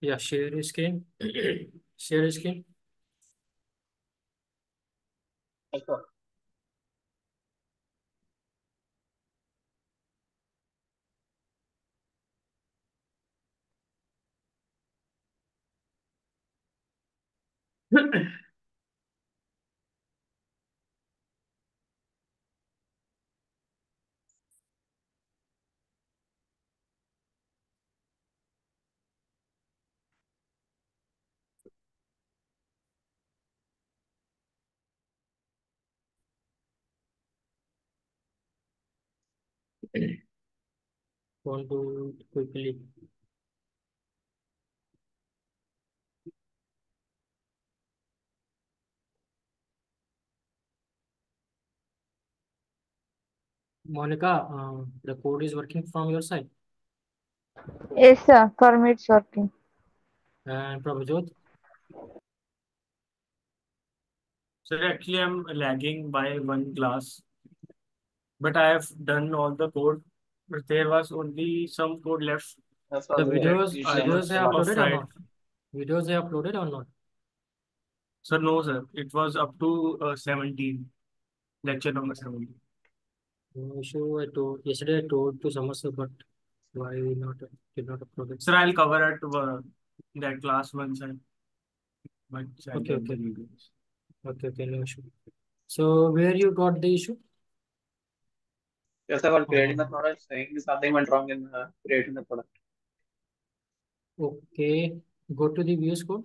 Yeah, share screen. share screen. Yes, sir. Want to quickly. Monica, uh, the code is working from your side. Yes, sir. For me, it's working. And Prabhajot, Sir, actually, I'm lagging by one class, but I have done all the code. But there was only some code left. the videos, I videos was uploaded or not? Videos are uploaded or not? Sir, no, sir. It was up to uh, 17, lecture number 17. No issue. I told yesterday. I told to Samasya, but why not? Did not upload it. Sir, I'll cover it uh, that class once I. But Okay, okay. Okay, okay, no issue. So where you got the issue? Yes, sir, while creating the product, saying something went wrong in uh, creating the product. okay, go to the views code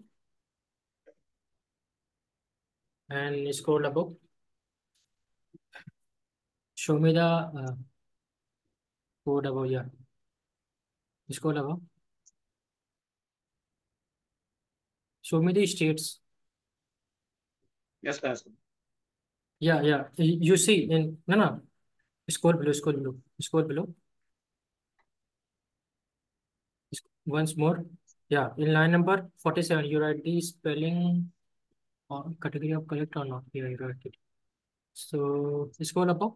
and scroll above. Show me the uh, code above. Yeah, scroll above. Show me the states. Yes, sir. yes. Yeah, yeah. You see in no no. Scroll below. Scroll below. Scroll below. Once more. Yeah, in line number forty-seven, you write the spelling or category of correct or not. Yeah, you write it. So scroll above.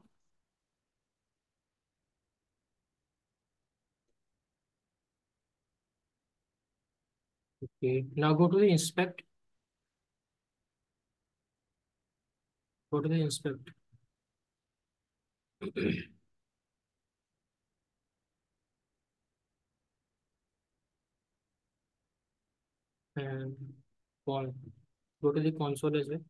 Okay. Now go to the inspect. Go to the inspect. And con go to the console as well.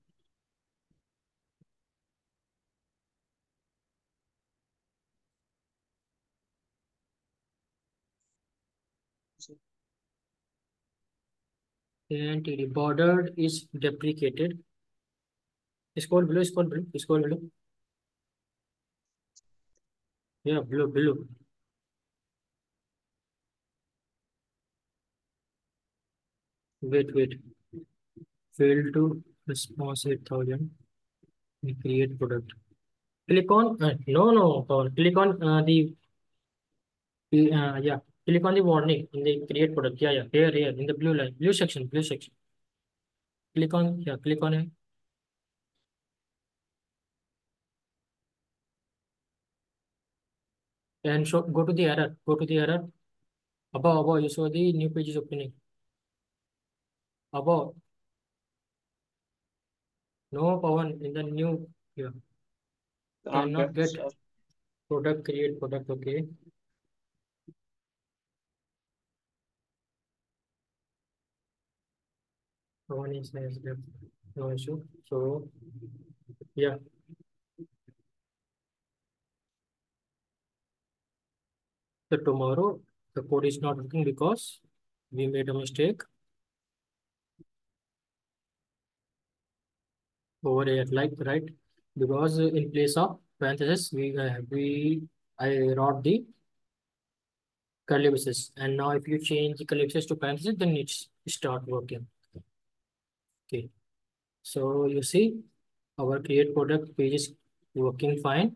And TD bordered is deprecated. Scroll below, scroll below, scroll below. Wait. Failed to response 8000. We create product. Click on, uh, no, no, Paul. Click on uh, the, the, uh, yeah, click on the warning in the create product. Yeah, yeah, here, here, in the blue line, blue section, blue section. Click on, yeah, click on it. And show, go to the error, go to the error. Above, above, you saw the new page is opening. Above, no, Pawan, in the new, yeah, Cannot cannot get uh, product, create product, okay. Pawan is nice, no issue. So, yeah. So tomorrow, the code is not working because we made a mistake over here, like, right? Because in place of parenthesis, we, uh, we, I wrote the curly braces. And now if you change the curly braces to parenthesis, then it's start working. Okay. So you see, our create product page is working fine.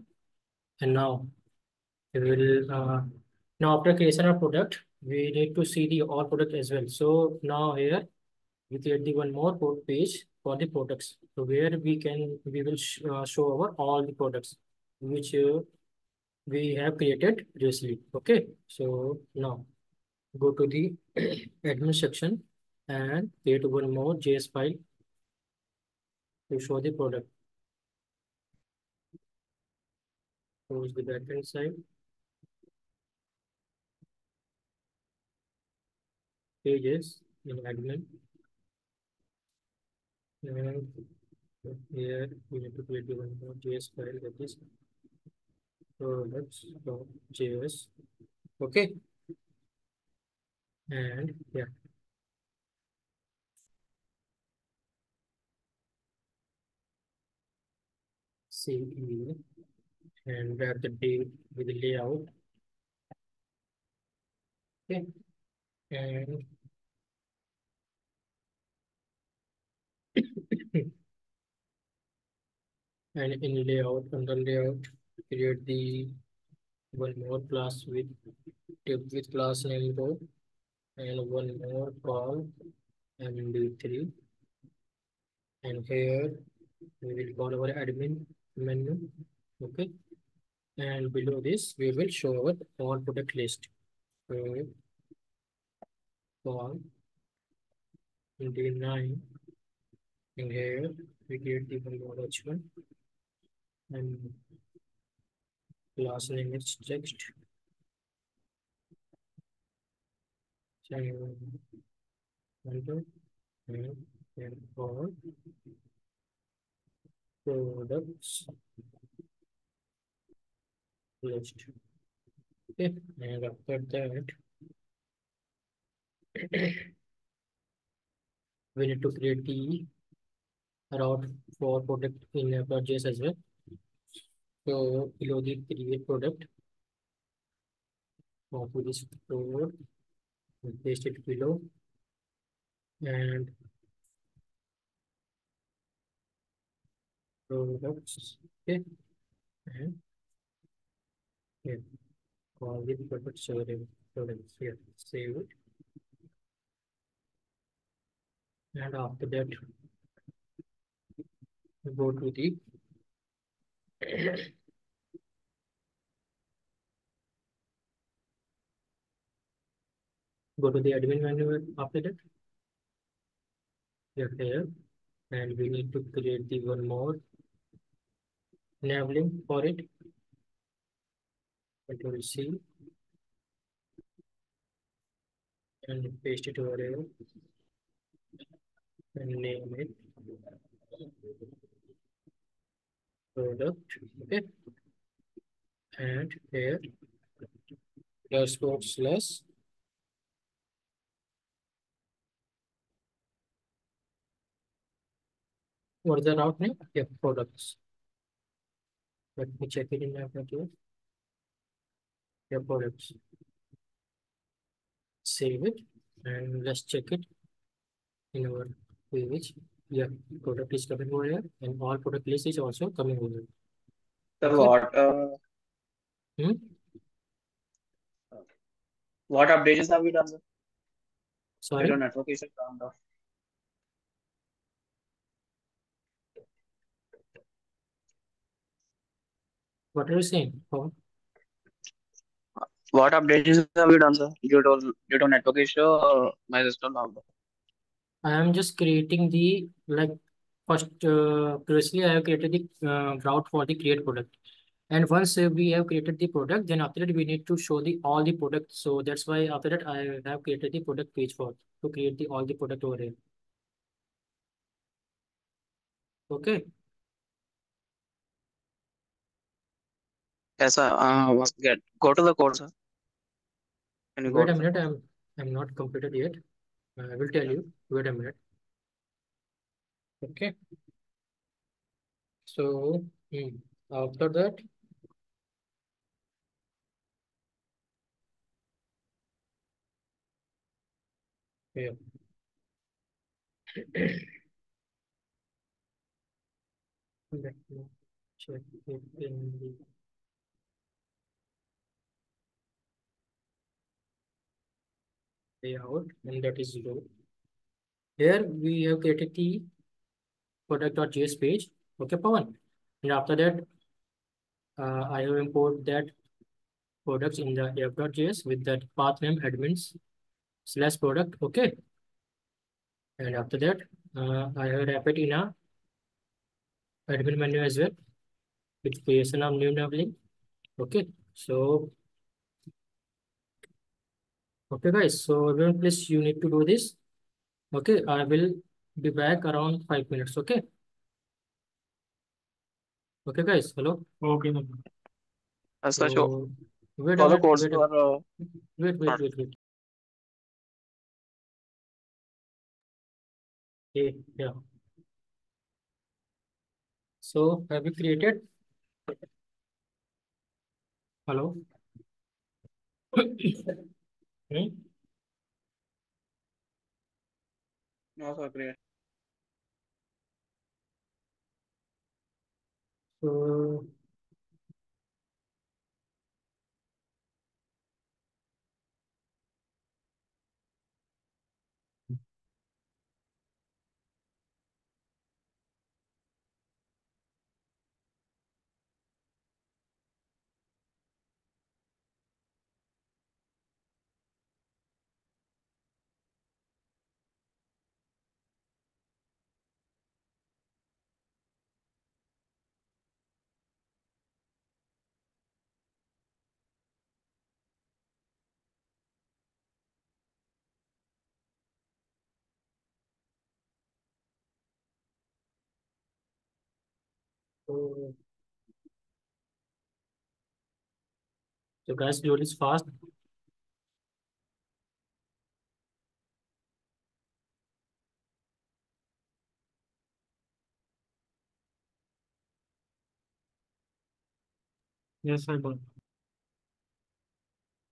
And now we will, uh, now after creation of product, we need to see the all product as well. So now here we create the one more page for the products. So where we can, we will sh uh, show our all the products which uh, we have created previously. Okay. So now go to the admin section and create one more JS file to show the product. Close the backend side. Pages in admin. And here we need to create one more JS file that is products.js. Okay. And yeah. Save and grab the date with the layout. Okay. And and in layout under layout create the one more class with with class name row and one more call md3 and here we will call our admin menu okay? And below this we will show our all product list. So call d9 and here we get the one more h1 and class name is text. And enter and and for products. List. Okay and after that. We need to create the route for product in Node.js as well. So the create product, copy this code, and paste it below, and products, okay, and here, call the product server products here, save it. And after that, go to the go to the admin menu after that. Here, here, and we need to create the one more enabling for it. Control C and paste it over here and name it product okay and here. Dashboard slash what is the route name? Yeah products. Let me check it in my computer. Yeah products. Save it and let's check it in our page yeah, product is coming over here, and all product list is also coming over here. Sir, Okay. what uh, Hmm? what updates have we done? Sir? Sorry, Your network is turned off. what are you saying? Oh, What updates have you done, sir? Due to due to network issue, uh, my system now. I am just creating the like first. Uh, previously, I have created the uh, route for the create product, and once uh, we have created the product, then after that we need to show the all the products. So that's why after that I have created the product page for to create the all the product over here. Okay. Yes, sir. Uh, get go to the code, sir. Can you go Wait a minute. I'm I'm not completed yet. I will tell you. Wait a minute. Okay. So hmm, after that, yeah. Let me check it in the layout, and that is low. Here we have created the product.js page. Okay, Pawan. And after that, uh, I have import that products in the app.js with that path name admins slash product. Okay. And after that, uh, I have wrap it in a admin menu as well with creation of new nav link. Okay. So, okay, guys. So everyone, please, you need to do this. Okay. I will be back around five minutes. Okay. Okay, guys. Hello. Okay. no. As such, So, wait a follow minute. course Wait, for uh, wait, wait, wait, wait. Okay, yeah. So have you created? Hello? Hmm? no, sorry. So So, so guys, do this fast. Yes, I got.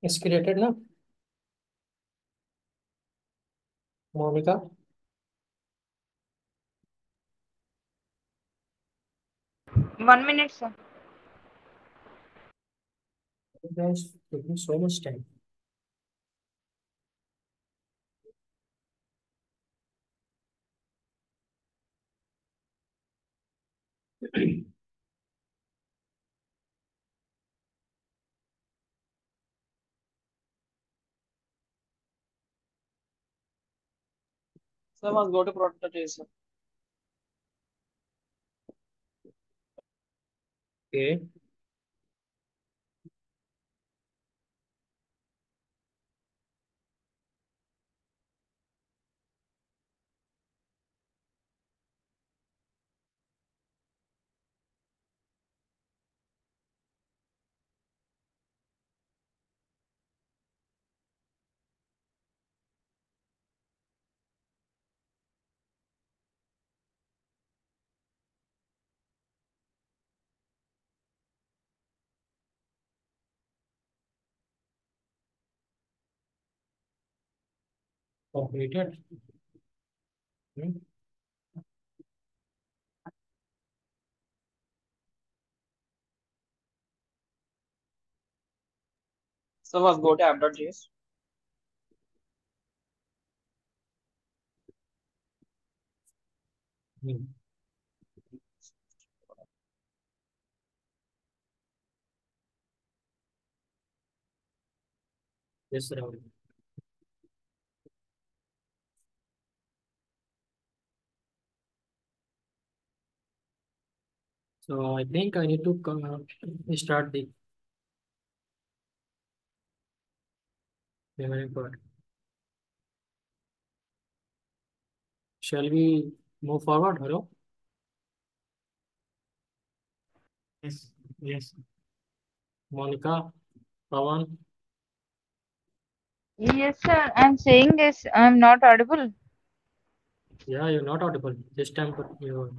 It's created now. Monica, One minute, sir. guys, taking so much time. So must go to product sir. Okay. Completed. Hmm. So must go to app.js. Hmm. Yes, Rahul. So I think I need to come, start the memory part. Shall we move forward? Hello? Yes. Yes. Monica, Pawan, Yes, sir. I'm saying this. I'm not audible. yeah, you're not audible. This time, but you're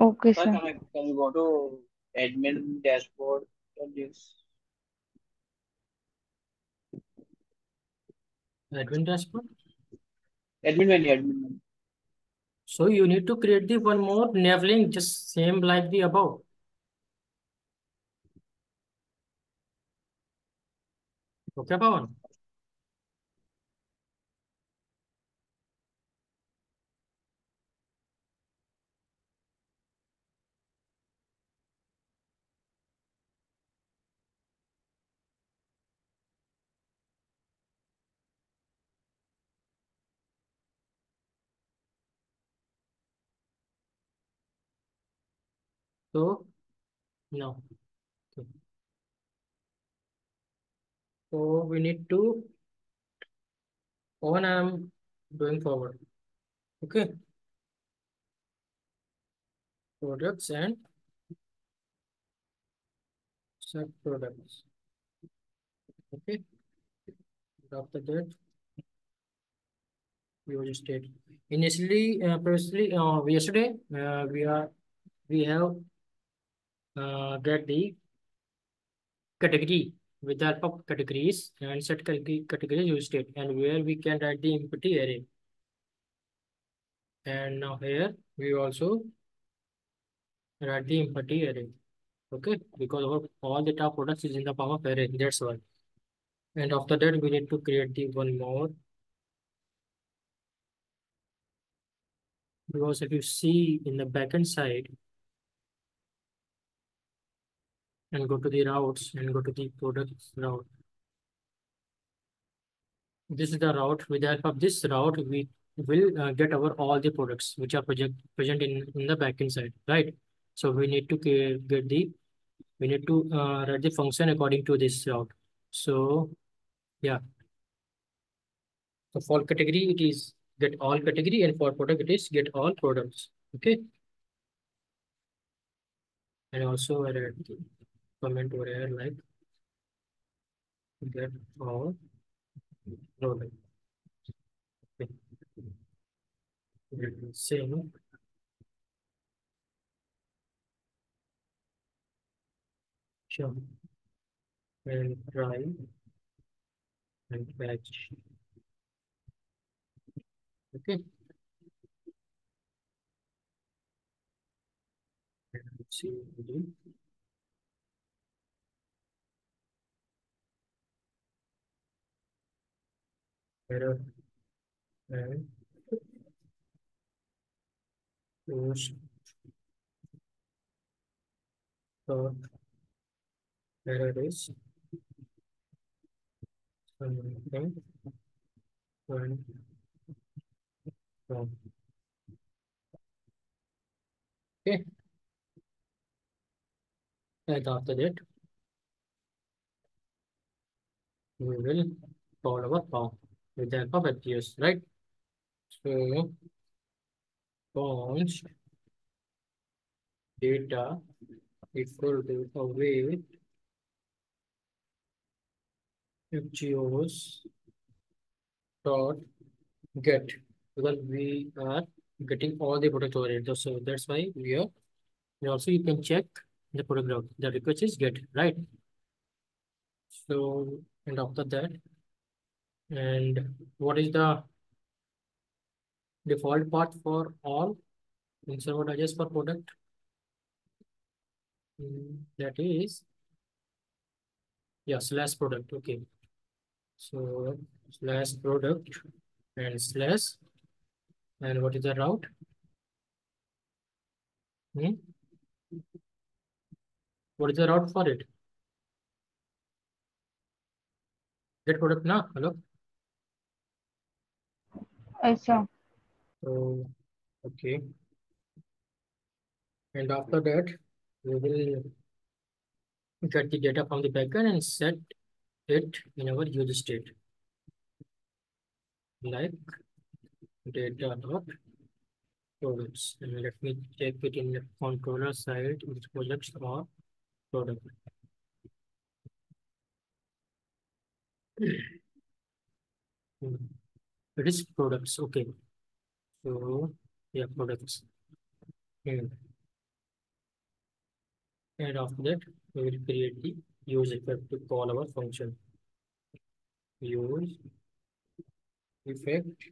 Okay, Sir, sir. can I can you go to admin dashboard? Yes. admin dashboard. Admin menu, admin menu. So you need to create the one more nav link, just same like the above. Okay, Pawan? So now. So we need to when I'm going forward. Okay. Products and sub products. Okay. After that, use state. Initially, uh, previously, uh, yesterday, uh, we are we have uh, get the category with the help of categories and set category categories use state and where we can write the empty array. And now here we also write the empty array. Okay, because our all data products is in the form of array. That's why. And after that, we need to create the one more. Because if you see in the backend side and go to the routes and go to the products route. This is the route. With the help of this route, we will uh, get our all the products which are project present in, in the backend side, right? So we need to get the we need to uh, write the function according to this route. So yeah. So for category, it is get all category and for product, it is get all products. Okay. And also I the comment over here like get all product. Okay. Same. Sure. And try and catch. Okay. And see. Error error is something one from okay and after that we will call our form with the help of appears right so const data equal to await axios dot get because we are getting all the product over it. So that's why we are and also you can check the product. The request is get right. So and after that, and what is the default path for all in server.js for product? Mm, That is yeah slash product. Okay. So slash product and slash and what is the route? Hmm? What is the route for it? Get product now. Hello. Sir. So oh, okay. And after that, we will get the data from the backend and set it in our user state. Like data dot products. And let me check it in the controller side which projects or product. It is products. Okay. So yeah, products. Hmm. And after that, we will create the use effect to call our function. Use effect.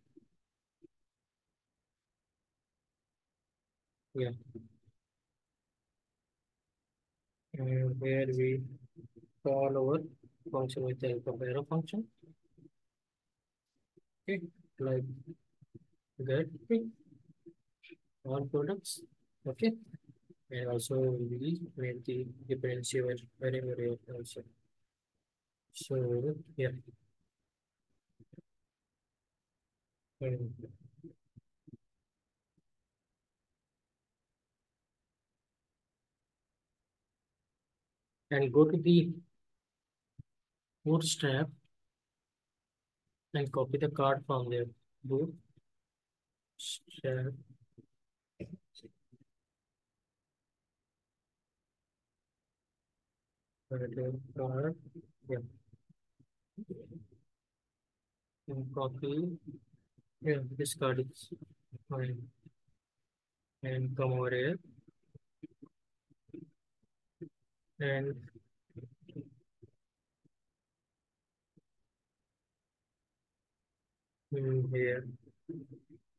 Yeah. And where we call our function with the help of arrow function. Okay, like get all products. Okay. And also we make the differential variable also. So yeah. And and go to the bootstrap and copy the card from there. Bootstrap. Card, yeah. And copy, yeah, this card is fine. And come over here. And Mm, in here.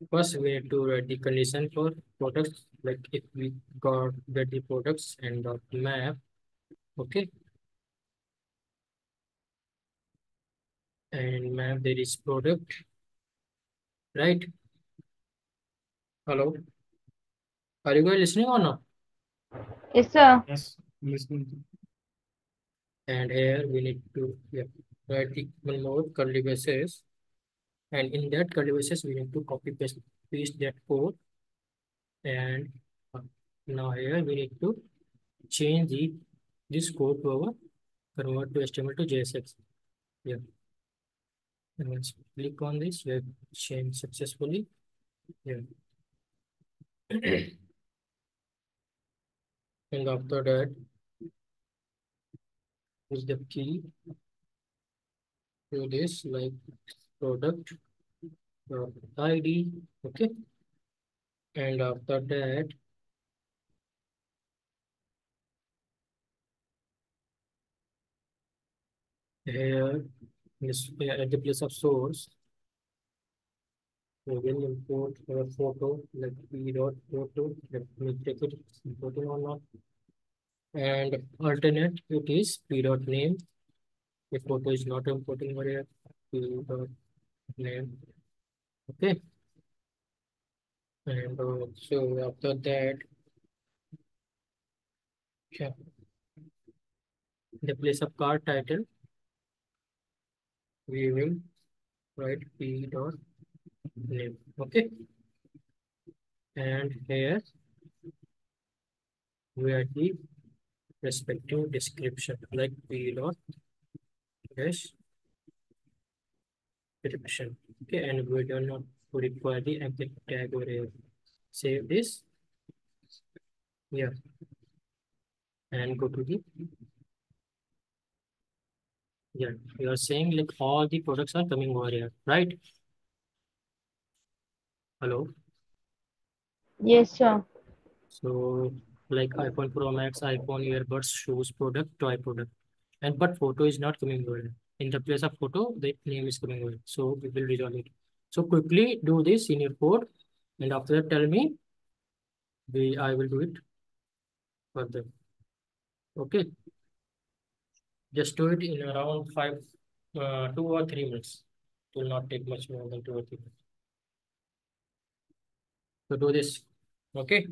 First, we need to write the condition for products, like if we got get the products and dot map, okay. And map there is product, right? Hello? Are you guys listening or not? Yes, sir. Yes, listening. And here we need to yeah, write the one more curly braces. And in that curly we need to copy paste, paste that code. And uh, now here we need to change the this code to our convert to HTML to JSX. Yeah. And once click on this, we have changed successfully. Yeah. and after that is the key to this like product uh, dot id okay? And after that here this at the place of source we will import a photo like p dot photo let me check it it's important or not. And alternate it is p dot name. If photo is not importing over here p dot name okay. And uh, so after that yeah the place of card title. We will write p dot name. Okay. And here we are the respective description like p dot dash description okay and we do not require the applet tag over here save this yeah and go to the yeah you are saying like all the products are coming over here right hello Yes, sir. So like iPhone Pro Max, iPhone earbuds, shoes product, toy product. And but photo is not coming over. here. In the place of photo, the name is coming here. So we will resolve it. So quickly do this in your code. And after that, tell me. We I will do it further. Okay. Just do it in around five, uh, two or three minutes. It will not take much more than two or three minutes. So do this. Okay.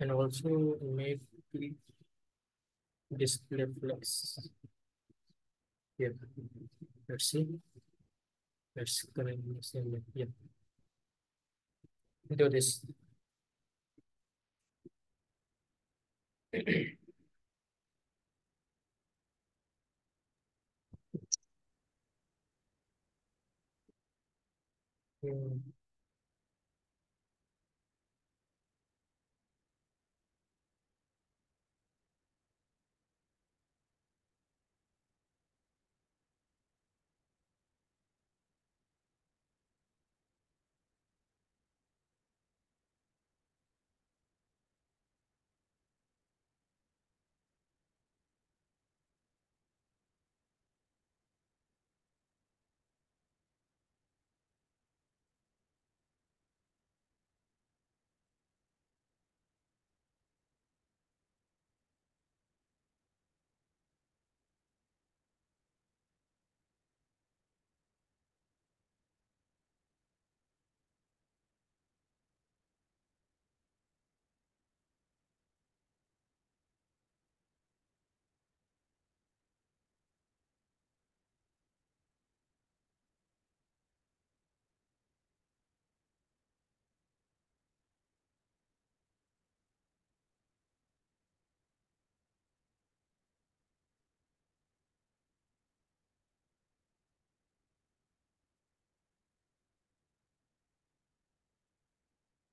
And also make display flex. Here. Let's see. Let's connect same way. Yeah. Do this. Hmm.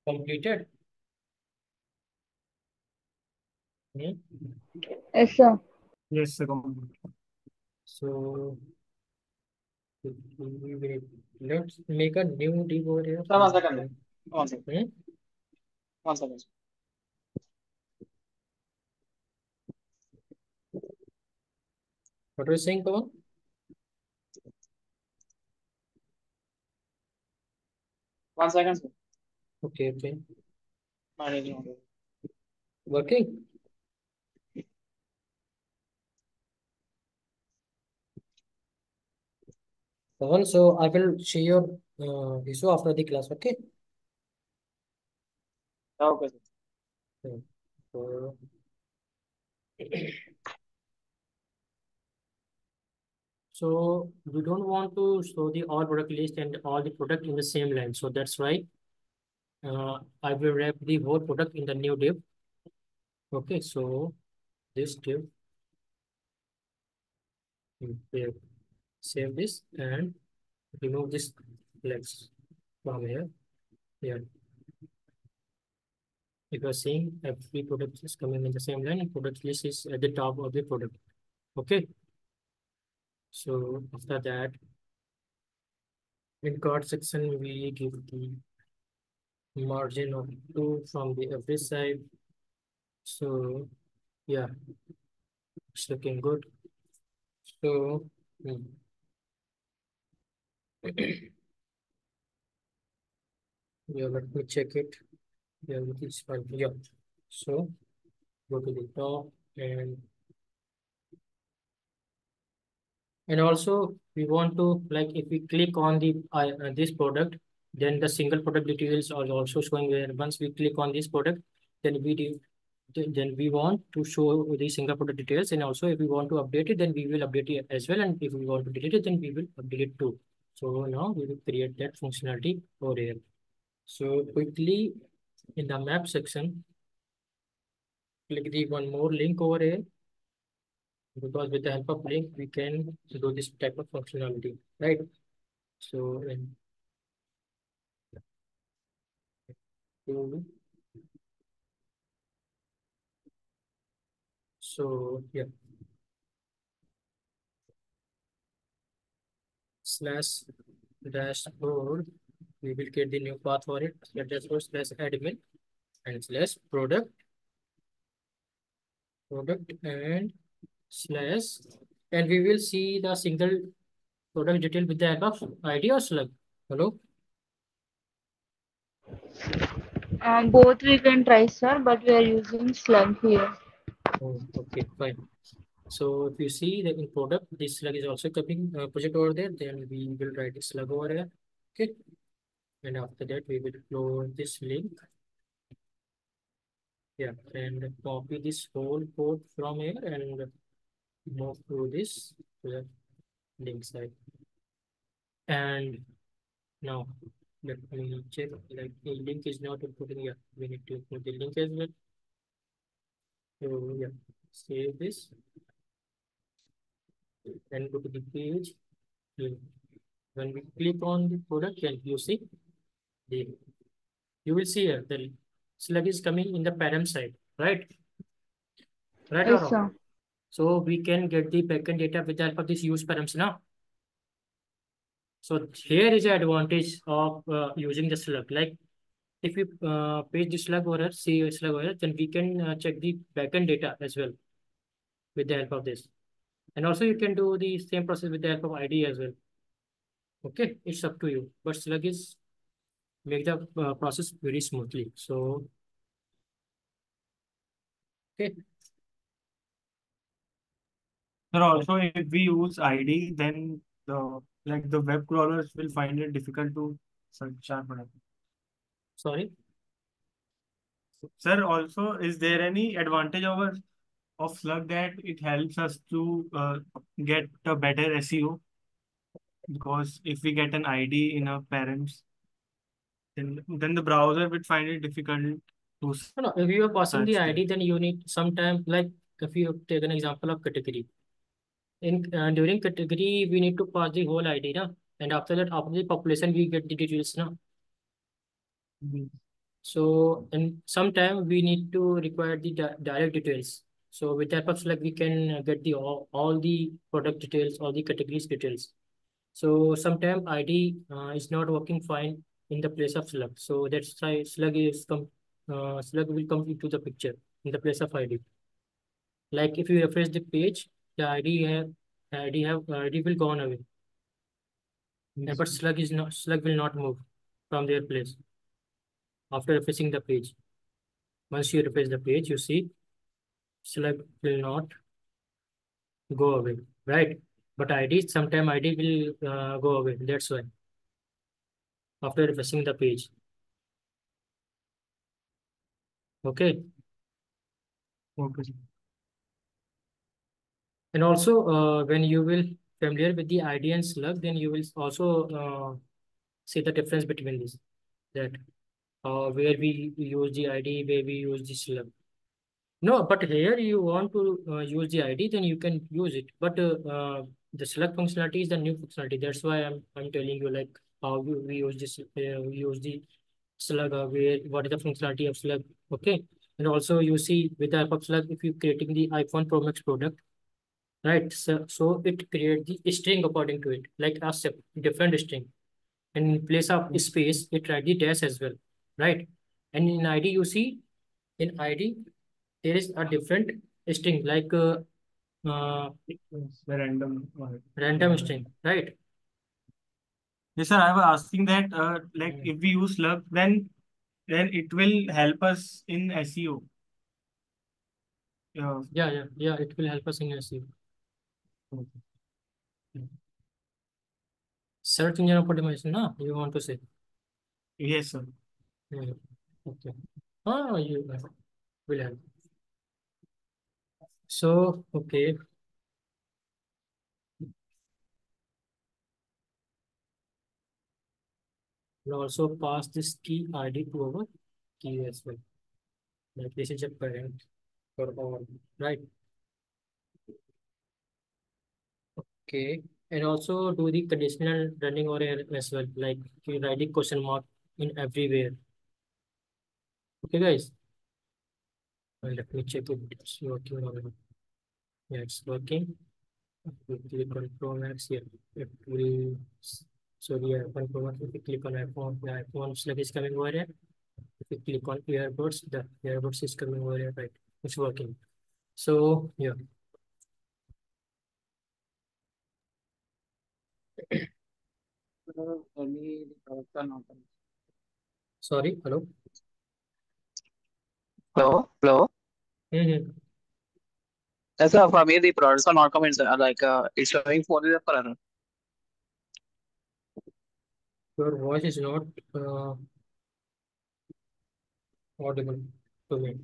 Completed? Hmm? Yes, sir. Yes, sir. So we will let's make a new div over here. Sir, one second. One second. Hmm? One second. What are you saying, Pawan? One second. sir. Okay, okay. Managing order. Working? Pawan, so I will share your uh, issue after the class, okay? Okay, sir. So, so we don't want to show the all product list and all the product in the same line. So that's why uh, I will wrap the whole product in the new div. Okay, so this div. Save this and remove this flex from here. Here. If you are seeing every product is coming in the same line product list is at the top of the product. Okay. So after that, in card section, we give the margin of two from the every side. So yeah, it's looking good. So hmm. yeah, let me check it. Yeah, it is fine. Yeah. So go to the top and and also we want to like if we click on the uh, this product, then the single product details are also showing where once we click on this product, then we do then we want to show the single product details and also if we want to update it, then we will update it as well. And if we want to delete it, then we will update it too. So now we will create that functionality over here. So quickly in the map section, click the one more link over here. Because with the help of link, we can do this type of functionality, right? So in so, yeah. Slash dashboard, we will get the new path for it. Slash dashboard slash admin and slash product product and slash and we will see the single product detail with the help of ID or slug. Hello? Um, both we can try, sir, but we are using slug here. Oh, okay, fine. So if you see that in product, this slug is also coming uh, project over there, then we will write the slug over here. Okay. And after that, we will close this link. Yeah, and copy this whole code from here and move to this to the link side. And now let me check like the link is not including yeah, we need to include the link as well. So yeah, save this then go to the page. When we click on the product, can you see the you will see here the slug is coming in the param side, right? Right or Yes, wrong? sir. So we can get the backend data with the help of this use params now. So here is the advantage of uh, using the slug. Like if we uh, page the slug over see slug over then we can uh, check the backend data as well with the help of this. And also you can do the same process with the help of ID as well. Okay, it's up to you. But slug is make the uh, process very smoothly. So okay, Sir, also if we use ID, then the like the web crawlers will find it difficult to search our product. sorry. Sir, also, is there any advantage over of Slug that it helps us to uh, get a better SEO? Because if we get an ID in our params, then then the browser would find it difficult to No, no, if you are passing the- ID, then you need sometime like if you take an example of category. In uh, during category, we need to pass the whole ID, na? And after that, after the population, we get the details, na? So and sometime we need to require the di direct details. So with type of slug, we can get the all, all the product details, all the categories details. So sometimes ID uh, is not working fine in the place of slug. So that's why slug is come uh, slug will come into the picture in the place of ID. Like if you refresh the page, the ID have ID have ID will gone away. Yeah, but slug is not slug will not move from their place after refreshing the page. Once you refresh the page, you see slug will not go away, right? But ID sometime ID will uh, go away. That's why after refreshing the page. Okay. Okay. And also, uh, when you will familiar with the ID and slug, then you will also uh, see the difference between these. That uh, where we use the ID, where we use the slug. No, but here you want to uh, use the ID, then you can use it. But uh, uh, the slug functionality is the new functionality. That's why I'm I'm telling you like how we, we use this. Uh, we use the slug. Uh, where what is the functionality of slug? Okay, and also you see with the help of slug, if you're creating the iPhone Pro Max product, right? So so it create the string according to it, like a different string. And in place of space, it write the dash as well, right? And in ID, you see in ID there is a different string like uh, uh, random random string, right? Yes, sir. I was asking that, uh, like, Mm. if we use slug, then then it will help us in SEO. Yeah. Yeah, yeah, yeah. It will help us in SEO. Search engine optimization, no? You want to say? Yes, sir. Yeah. Okay. Oh, you will help. So, okay. We'll also pass this key ID to our key as well. Like this is a parent for all, right? Okay. And also do the conditional running or error as well, like you write the question mark in everywhere. Okay, guys. Well, let me check if it's working or not. Yeah, it's working. Click on Pro Max here. It will. So the iPhone Pro Max. If you click on iPhone, the iPhone slug is coming over here. If you click on earbuds, the earbuds is coming over here, right? It's working. So yeah. Sorry, hello. Hello, hello. Mm-hmm. That's uh, for me the products are not coming. sir. Like uh, it's showing for the error. Your voice is not uh, audible to me.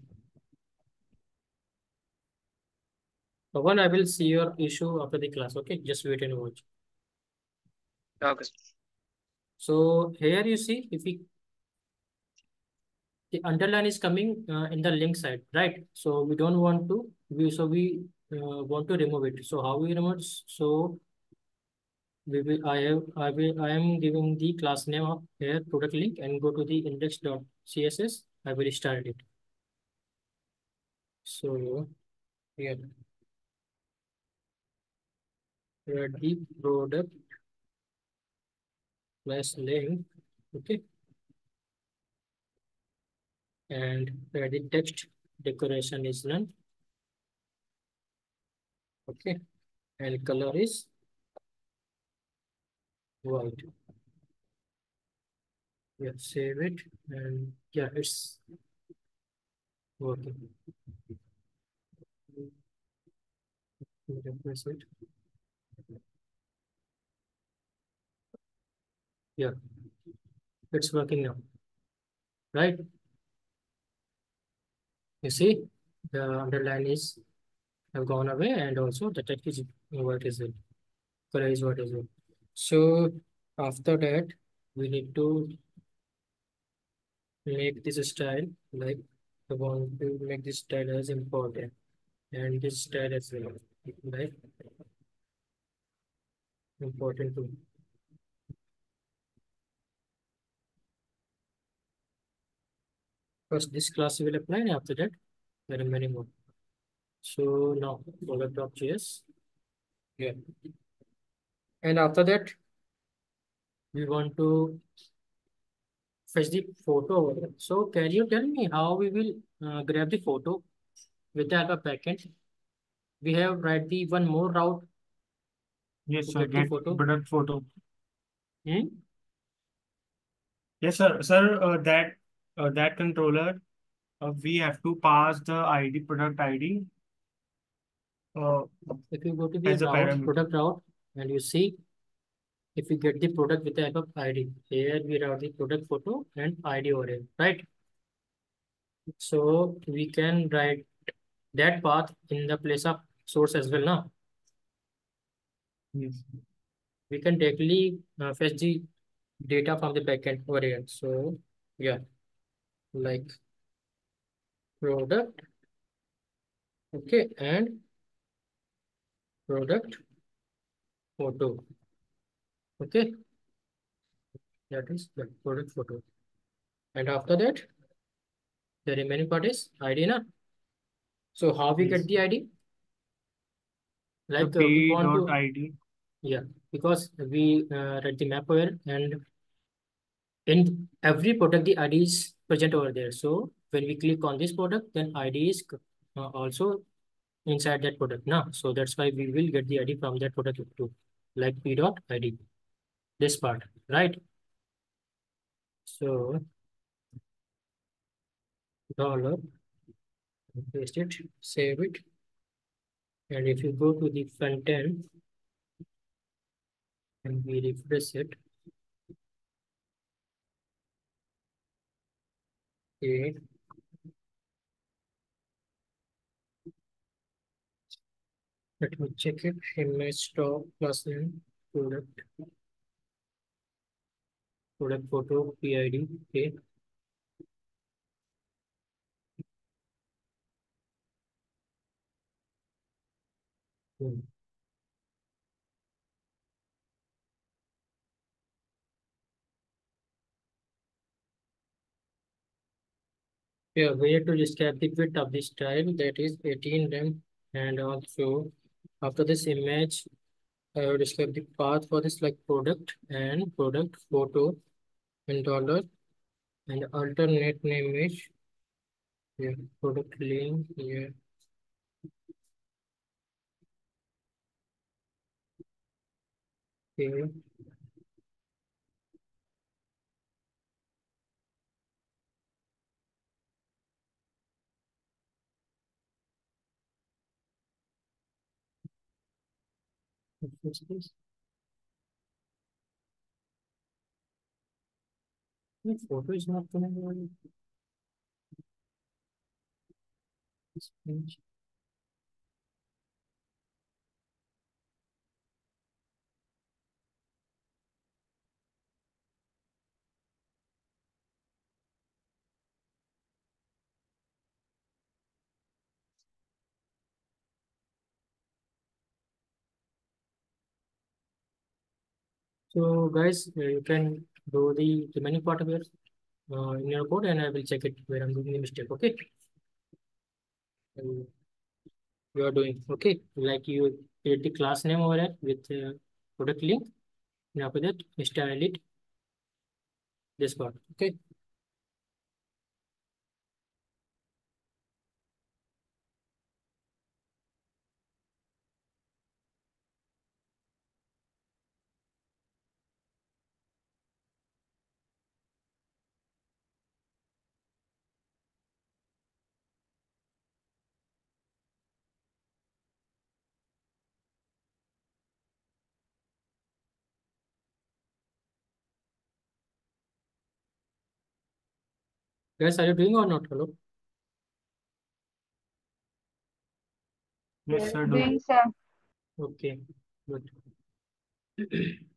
Pawan, I will see your issue after the class. Okay, just wait and watch. Okay. So here you see if we the underline is coming uh, in the link side, right? So we don't want to we so we uh, want to remove it. So how we remove? it? So we will I have I will I am giving the class name of here product link and go to the index.css. I will start it. So here here the product plus link okay? And where the text decoration is none okay? And color is white. Yeah save it and yeah it's working. It. Yeah it's working now. Right? You see the underline is have gone away and also the text is what is it? Color is what is it? So after that we need to make this style like the one to make this style as important and this style as well right? Important too. First, this class will apply, and after that, there are many more. So now, product.js. Yeah. And after that, we want to fetch the photo over. So can you tell me how we will uh, grab the photo with the help of backend? We have write the one more route. Yes, sir. get Get photo? product photo. Hmm? Yes, sir. Sir, uh, that uh, that controller, uh, we have to pass the ID product ID. Uh, If you go to the route, product route, and you see, if you get the product with the help of ID, here we route the product photo and ID over here, right? So we can write that path in the place of source as well now. yes. We can directly uh, fetch the data from the backend over here. So yeah, like product, okay, and product photo, okay. That is the product photo. And after that, the remaining part is ID na. So how we Yes. get the ID? Like uh, we want to, ID. yeah, because we uh, write the map over and in every product the ID is present over there. So when we click on this product, then ID is uh, also inside that product now. So that's why we will get the ID from that product too, like P dot ID. This part, right? So dollar paste it, save it. And if you go to the front end and we refresh it, okay. Let me check it. Image stock plus name product. Product photo PID. Okay. Hmm. We have to describe the width of this style that is 18 rem and also after this image I will describe the path for this like product and product photo in dollar and alternate name is yeah product link yeah. Okay The photo is not coming this page. So guys, uh, you can do the remaining part of your uh, in your code and I will check it where I'm doing the mistake. Okay. And you are doing okay. Like you create the class name over there with uh, product link. And after that, style it this part. Okay. Guys, are you doing or not? Hello. Yes, sir. Doing sir. Okay. Good.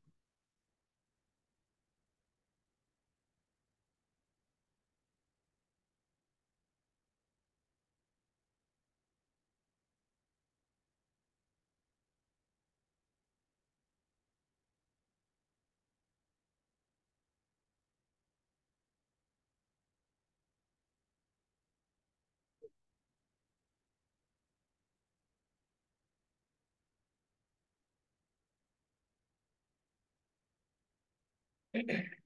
Thank you.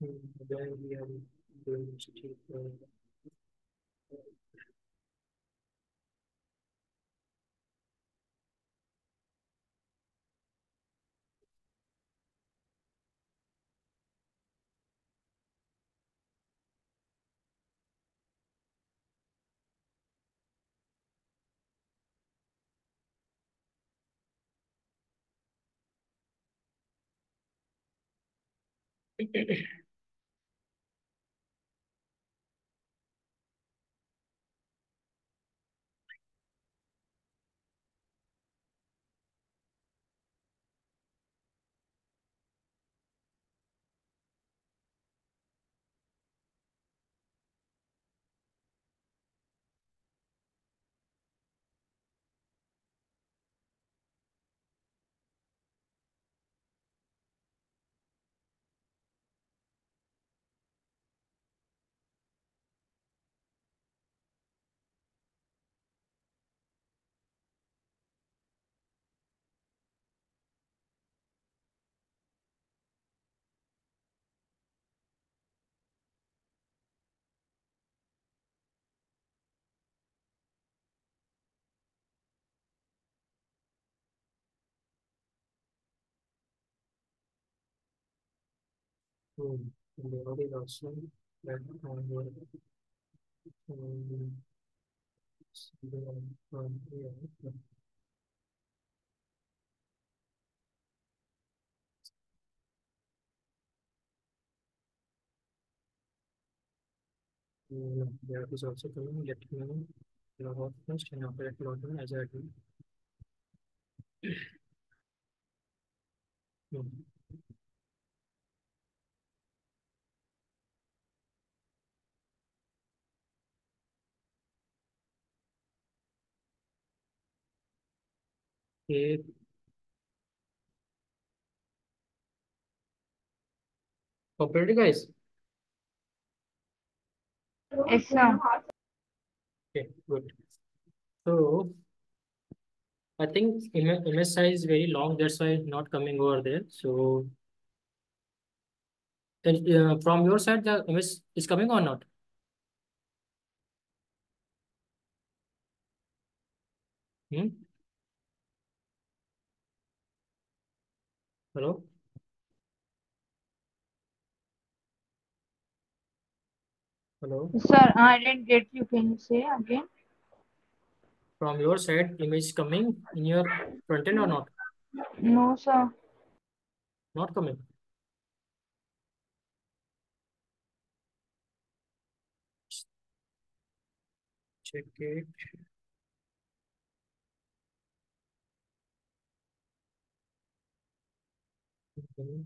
Then we are going to take the other is also that um, what- um, s- the, um, yeah, mm, there is also coming, let me know, log out first and after that log in as I do. Okay. Cooperative guys. Yes, sir. Okay, good. So I think image is very long, that's why it's not coming over there. So and, uh, from your side, the image is coming or not? Hmm? Hello? Hello? Sir, I didn't get you. Can you say again? From your side, image coming in your front end or not? No, sir. Not coming. Check it. Okay.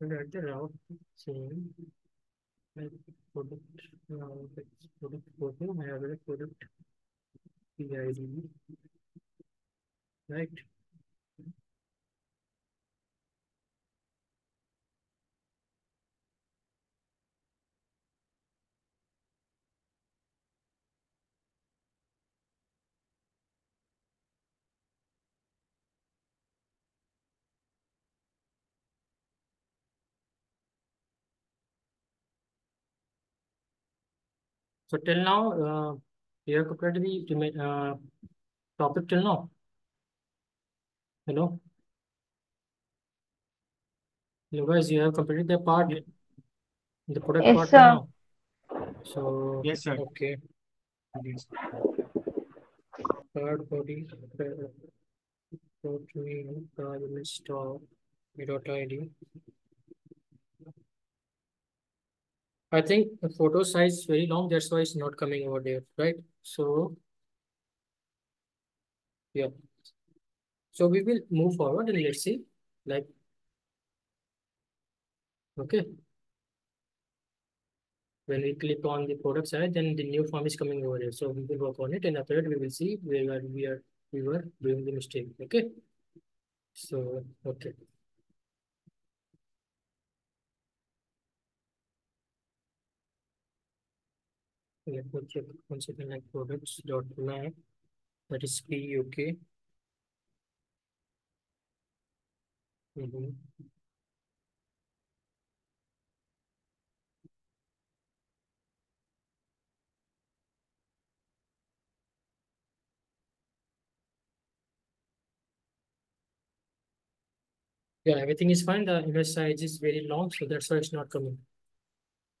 And the route same like product uh, it's product photo, have a product PID, right? So till now, uh, you have completed the uh, topic till now. Hello? You guys, you have completed the part, the product Yes, part sir. now. So, Yes, sir. okay, Yes. third body, go to me, install dot ID. I think the photo size is very long, that's why it's not coming over there, right? So, yeah. So we will move forward and let's see, like, okay. When we click on the product side, then the new form is coming over here. So we will work on it and after that we will see where we are, we were doing the mistake, okay? So, okay. Let me check one second like products dot map that is PUK. Mhm. Yeah, everything is fine. The image size is very long, so that's why it's not coming.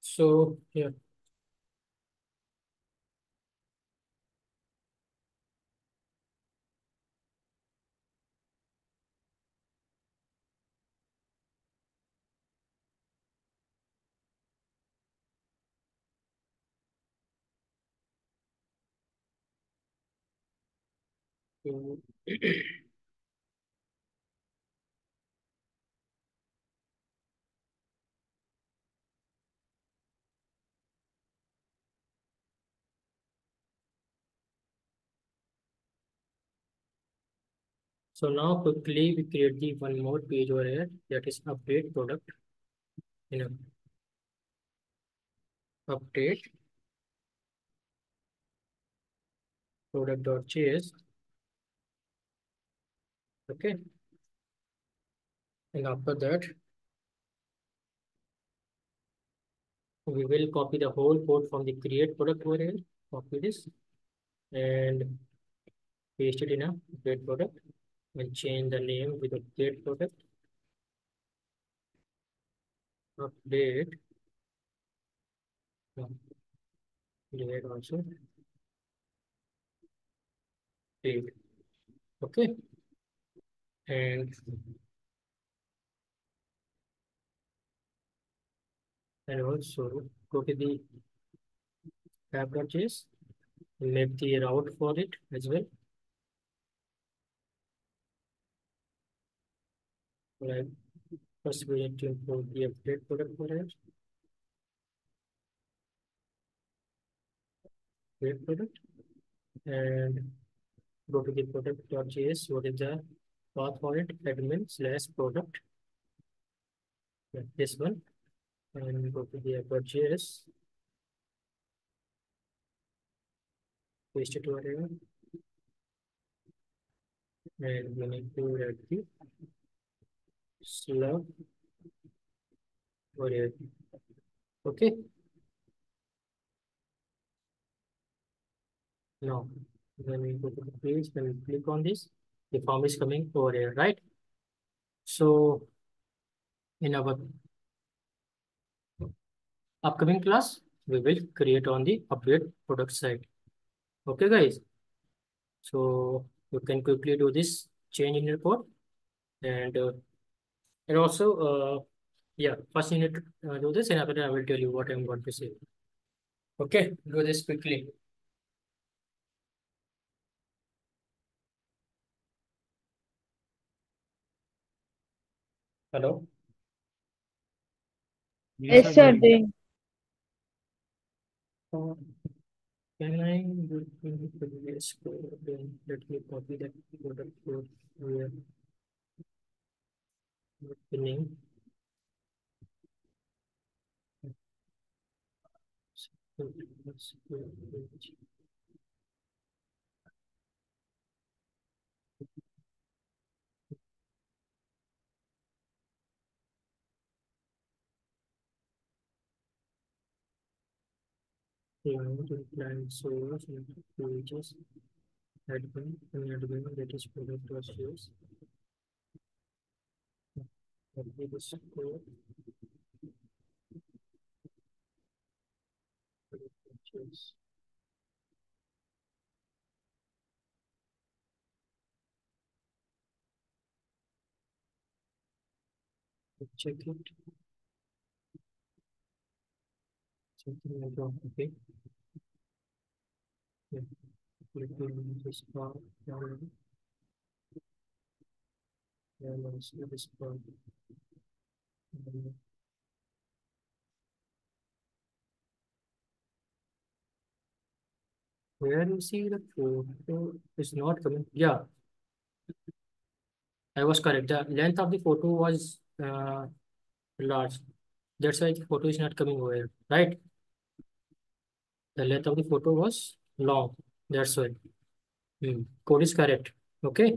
So, yeah. So, So now quickly we create the one more page over here that is update product. You know, update product.js. Okay. And after that, we will copy the whole code from the create product over here. Copy this and paste it in a update product and change the name with update product. Update. Delete also. Date. Okay. And and also go to the app.js and make the route for it as well. Right. First we need to import the update product for it. Update product and go to the product.js. What is the path for it? Admin slash product. Yeah, this one. And go to the app.js. Paste it over here. And we need to add the over here. Okay. Now, when we go to the page, when we click on this, the form is coming over here, right? So, in our upcoming class, we will create on the update product side. Okay, guys. So you can quickly do this change in code, and uh, and also uh, yeah, first you need to uh, do this, and after that I will tell you what I'm going to say. Okay, do this quickly. Hello. Yes, sir. Doing. Uh, Can I go to the previous code? Then let me copy that product code here. Page. client and client source and pages admin and admin that is product was used. Copy this code. Purchase. Check it. Something like that, okay. Yeah. Click on this part, down. And also this part. Where you see the photo is not coming, yeah. I was correct, the length of the photo was uh, large. That's why the photo is not coming over right? The length of the photo was long, that's why. Hmm, Code is correct, okay?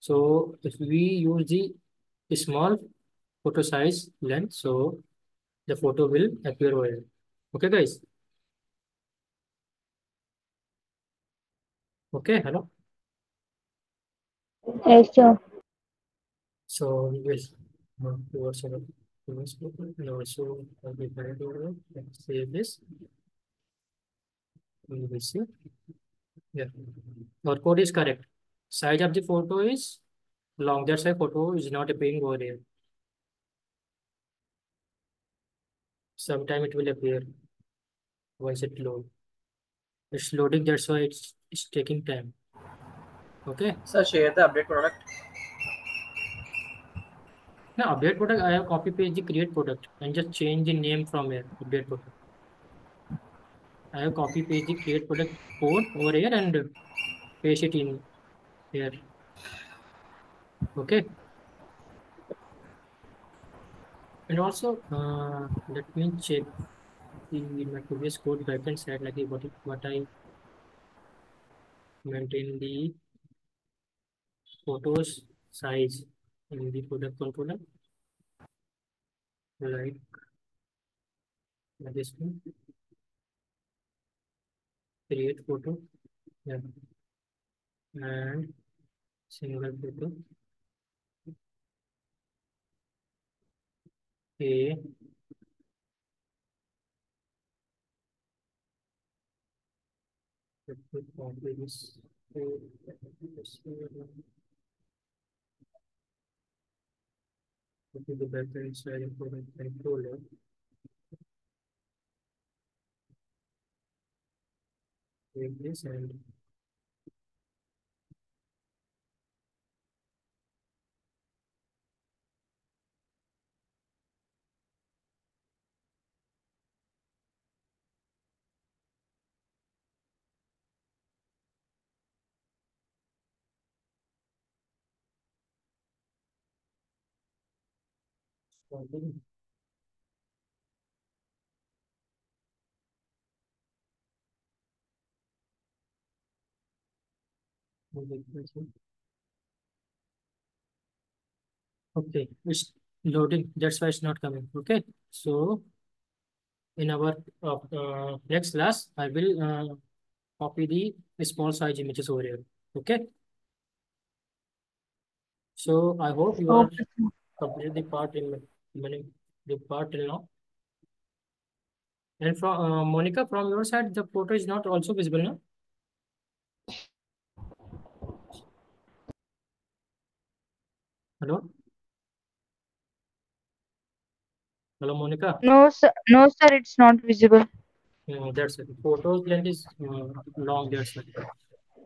So if we use the small photo size length, so the photo will appear over here. Okay, guys? Okay, hello? Yes, sir. So we will move towards our previous book and also uh, I'll be over. Let's save this. We will see. Yeah. Our code is correct. Size of the photo is long. That's why photo is not appearing over here. Sometime it will appear once it load. It's loading, that's why it's, it's taking time. Okay. Sir, share the update product. Now update product, I have copy paste the create product and just change the name from here, update product. I have copy paste the create product code over here and paste it in here. Okay. And also, uh, let me check in my previous code right hand side like what it, what I maintain the photos size in the product controller. Like this one create photo. Yeah. And single photo code. The backend side of controller. Take this and Okay, it's loading. That's why it's not coming. Okay, so in our uh, uh, next class, I will uh, copy the small size images over here. Okay. So I hope you are complete the part in many the part till now. And from uh, Monica, from your side, the photo is not also visible now. Hello. Hello, Monica. No, sir. No, sir. It's not visible. Uh, that's it. Photos length is uh, long. That's it.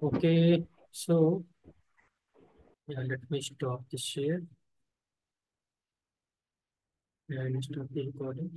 Okay. So, yeah, let me stop this share and stop the recording.